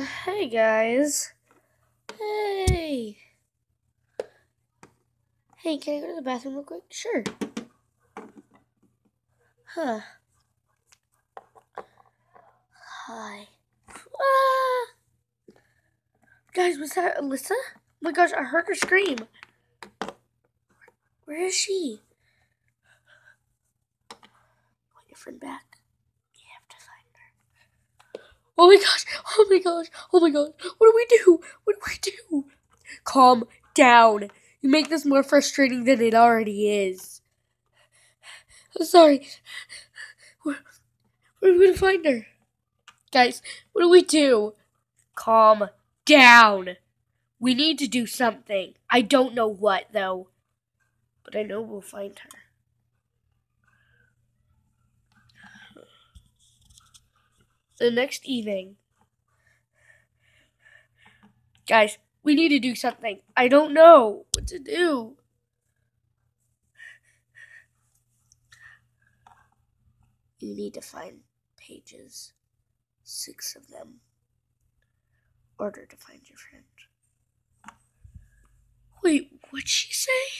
Hey guys. Hey. Hey, can I go to the bathroom real quick? Sure. Huh. Hi. Ah! Guys, was that Alyssa? Oh my gosh, I heard her scream. Where is she? Want your friend back? You have to find her. Oh my gosh! Oh my gosh! Oh my gosh! What do we do? What do we do? Calm down. You make this more frustrating than it already is. Sorry. Where, where are we gonna find her? Guys, what do we do? Calm down. We need to do something. I don't know what, though. But I know we'll find her. The next evening. Guys, we need to do something. I don't know what to do. You need to find pages. Six of them. Order to find your friend. Wait, what'd she say?